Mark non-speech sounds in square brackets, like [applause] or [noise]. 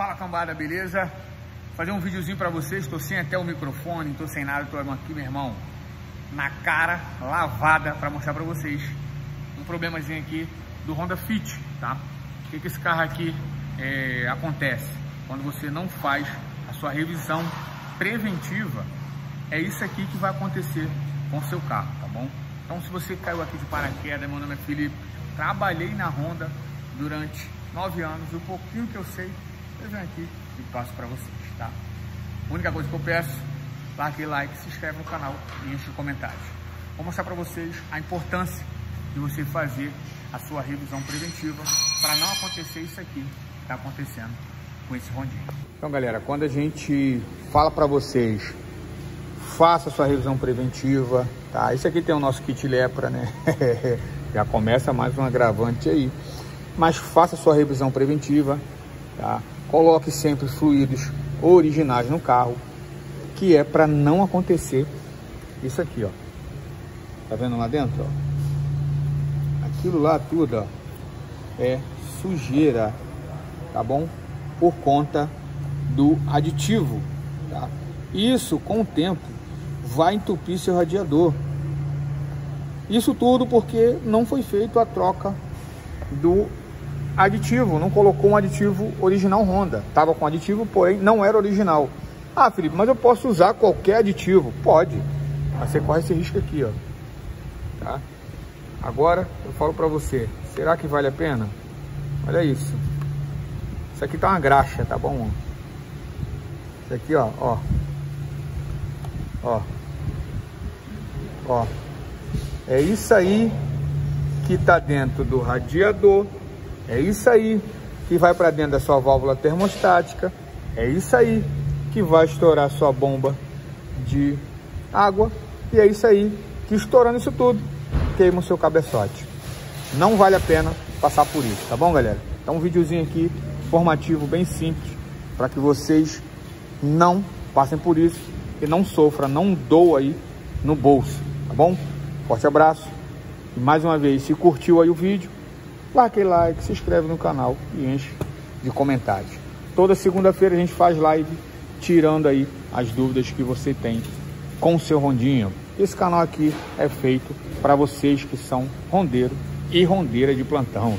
Fala cambada, beleza? Fazer um videozinho pra vocês, tô sem até o microfone, tô sem nada, tô aqui, meu irmão, na cara, lavada, pra mostrar pra vocês um problemazinho aqui do Honda Fit, tá? O que que esse carro aqui é, acontece? Quando você não faz a sua revisão preventiva, é isso aqui que vai acontecer com o seu carro, tá bom? Então se você caiu aqui de paraquedas, meu nome é Felipe, trabalhei na Honda durante nove anos, o pouquinho que eu sei, venho aqui e passo para vocês, tá? A única coisa que eu peço, dá like, se inscreve no canal e enche o comentário. Vou mostrar para vocês a importância de você fazer a sua revisão preventiva para não acontecer isso aqui que está acontecendo com esse rondinho. Então, galera, quando a gente fala para vocês, faça a sua revisão preventiva, tá? Isso aqui tem o nosso kit lepra, né? [laughs] Já começa mais um agravante aí. Mas faça a sua revisão preventiva, tá? Coloque sempre fluidos originais no carro, que é para não acontecer isso aqui, ó. Tá vendo lá dentro, ó? Aquilo lá tudo, ó, é sujeira, tá bom? Por conta do aditivo, tá? Isso, com o tempo, vai entupir seu radiador. Isso tudo porque não foi feito a troca do aditivo, não colocou um aditivo original Honda. Tava com aditivo, porém não era original. Ah, Felipe, mas eu posso usar qualquer aditivo? Pode. Mas você corre esse risco aqui, ó. Tá? Agora eu falo para você, será que vale a pena? Olha isso. Isso aqui tá uma graxa, tá bom? Isso aqui, ó, ó. Ó. Ó. É isso aí que tá dentro do radiador é isso aí que vai para dentro da sua válvula termostática. É isso aí que vai estourar a sua bomba de água. E é isso aí que estourando isso tudo, queima o seu cabeçote. Não vale a pena passar por isso, tá bom, galera? Então um videozinho aqui, formativo, bem simples, para que vocês não passem por isso e não sofram, não doa aí no bolso, tá bom? Forte abraço. E mais uma vez, se curtiu aí o vídeo, Dá aquele like, se inscreve no canal e enche de comentários. Toda segunda-feira a gente faz live tirando aí as dúvidas que você tem com o seu rondinho. Esse canal aqui é feito para vocês que são rondeiro e rondeira de plantão.